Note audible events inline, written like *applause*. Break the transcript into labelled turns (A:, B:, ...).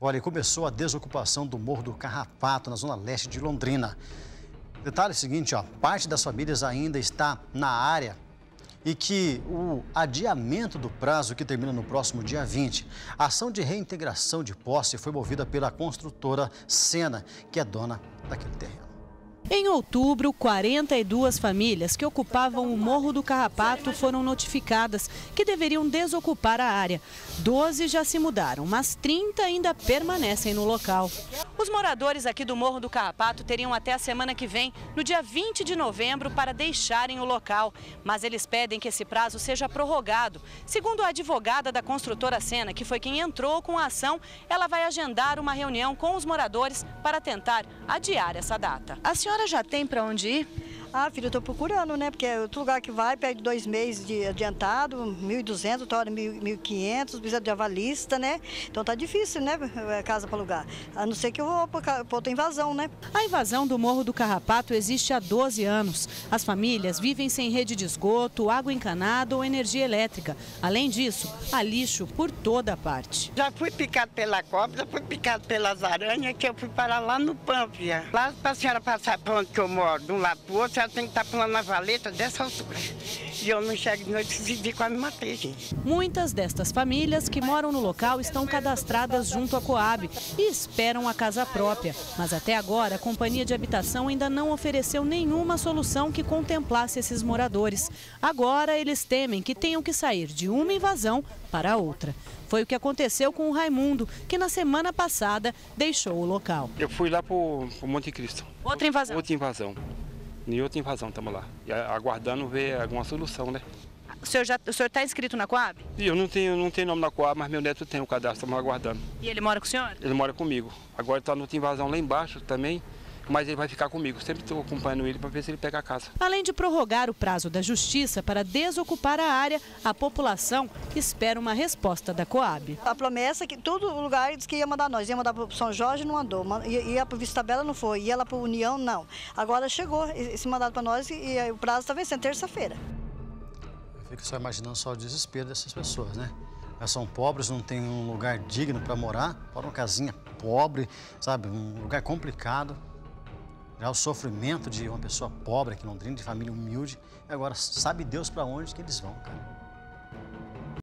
A: Olha, começou a desocupação do Morro do Carrapato, na zona leste de Londrina. Detalhe é seguinte, ó, parte das famílias ainda está na área e que o adiamento do prazo que termina no próximo dia 20, a ação de reintegração de posse foi movida pela construtora Sena, que é dona daquele terreno.
B: Em outubro, 42 famílias que ocupavam o Morro do Carrapato foram notificadas que deveriam desocupar a área. 12 já se mudaram, mas 30 ainda permanecem no local. Os moradores aqui do Morro do Carrapato teriam até a semana que vem, no dia 20 de novembro, para deixarem o local. Mas eles pedem que esse prazo seja prorrogado. Segundo a advogada da construtora Sena, que foi quem entrou com a ação, ela vai agendar uma reunião com os moradores para tentar adiar essa data. A senhora já tem para onde ir?
C: Ah, filho, eu tô procurando, né? Porque é outro lugar que vai, pede dois meses de adiantado, 1.200, outra hora 1.500, precisa de avalista, né? Então tá difícil, né? *laughs* Casa para alugar. A não ser que eu vou por outra invasão, né?
B: A invasão do Morro do Carrapato existe há 12 anos. As famílias vivem sem rede de esgoto, água encanada ou energia elétrica. Além disso, há lixo por toda parte.
D: Já fui picado pela cobra, já fui picado pelas aranhas, que eu fui parar lá no Pâmpia. Lá para a senhora passar para onde que eu moro, de um lado para o outro, senhora tem que estar tá pulando na valeta dessa altura. E eu não chego de noite, decidi quase me matei, gente.
B: Muitas destas famílias que moram no local estão cadastradas junto à Coab e esperam a casa própria. Mas até agora, a companhia de habitação ainda não ofereceu nenhuma solução que contemplasse esses moradores. Agora, eles temem que tenham que sair de uma invasão para outra. Foi o que aconteceu com o Raimundo, que na semana passada deixou o local.
E: Eu fui lá para o Monte Cristo.
B: Outra invasão?
E: Outra invasão em outra invasão estamos lá. E aguardando ver alguma solução, né?
B: O senhor já, o senhor está inscrito na Coab?
E: Eu não tenho, não tenho nome na Coab, mas meu neto tem o cadastro, estamos aguardando.
B: E ele mora com o senhor?
E: Ele mora comigo. Agora está noutra invasão lá embaixo também, mas ele vai ficar comigo. Sempre estou acompanhando ele para ver se ele pega a casa.
B: Além de prorrogar o prazo da Justiça para desocupar a área, a população espera uma resposta da Coab.
C: A promessa é que todo lugar diz que ia mandar nós. Ia mandar para São Jorge, não mandou. Ia para Vista Bela, não foi. Ia lá para União, não. Agora chegou esse mandado para nós e o prazo está vencendo terça-feira.
A: Eu fico só imaginando só o desespero dessas pessoas, né? Elas são pobres, não tem um lugar digno para morar, para uma casinha pobre, sabe? Um lugar complicado. Já o sofrimento de uma pessoa pobre aqui em Londrina, de família humilde. E agora, sabe Deus para onde que eles vão, cara.